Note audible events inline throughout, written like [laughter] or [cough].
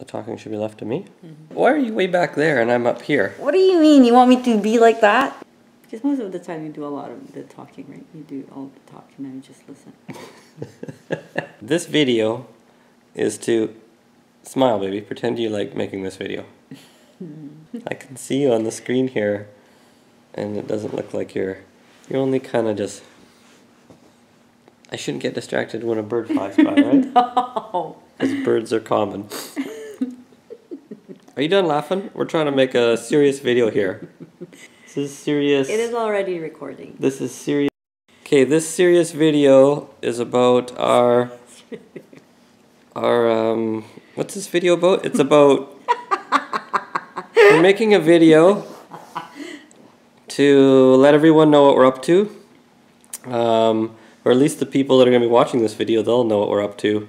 the talking should be left to me. Why are you way back there and I'm up here? What do you mean? You want me to be like that? Because most of the time you do a lot of the talking, right? You do all the talking and I just listen. [laughs] This video is to smile, baby. Pretend you like making this video. [laughs] I can see you on the screen here, and it doesn't look like you're. You're only kind of just. I shouldn't get distracted when a bird flies by, right? [laughs] Oh, Because birds are common. Are you done laughing? We're trying to make a serious video here. This is serious. it is already recording. This is serious. Okay, this serious video is about our our um what's this video about? It's about we're making a video to let everyone know what we're up to. Um, or at least the people that are going to be watching this video, they'll know what we're up to.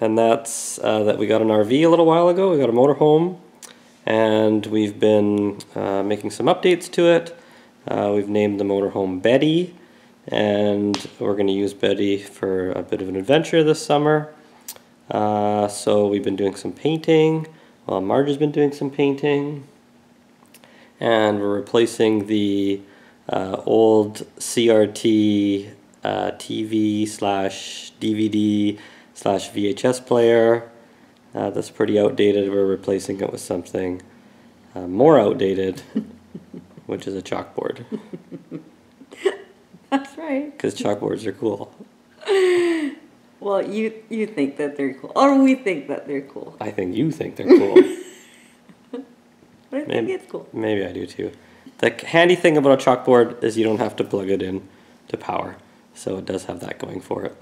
And that's uh, that we got an RV a little while ago. We got a motorhome, and we've been uh, making some updates to it. Uh, we've named the motorhome Betty, and we're going to use Betty for a bit of an adventure this summer. Uh, so we've been doing some painting. Well, Marge has been doing some painting, and we're replacing the uh, old CRT uh, TV slash DVD slash VHS player. Uh, that's pretty outdated. We're replacing it with something uh, more outdated, [laughs] which is a chalkboard. [laughs] That's right. Because chalkboards are cool. [laughs] Well, you you think that they're cool, or we think that they're cool. I think you think they're cool. But I think Maybe. it's cool. Maybe I do too. The handy thing about a chalkboard is you don't have to plug it in to power. So it does have that going for it.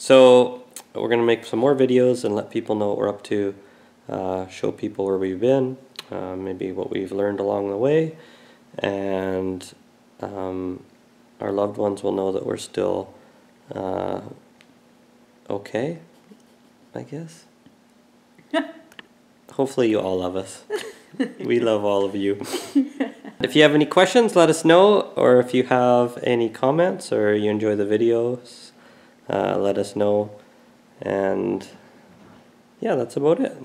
So we're going to make some more videos and let people know what we're up to, uh, show people where we've been, uh, maybe what we've learned along the way, and um, our loved ones will know that we're still uh, okay, I guess. [laughs] Hopefully, you all love us. we love all of you. [laughs] If you have any questions, let us know, or if you have any comments or you enjoy the videos, uh, let us know. And yeah, that's about it.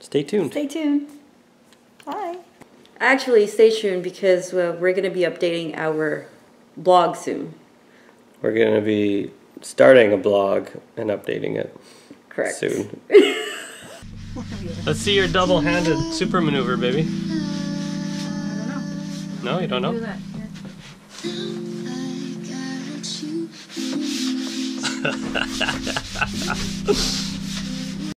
Stay tuned. Stay tuned. Bye. Actually, stay tuned because uh, we're going to be updating our blog soon. We're going to be starting a blog and updating it Correct. soon. [laughs] Let's see your double handed super maneuver, baby. No, you don't know? Ha ha ha ha ha ha!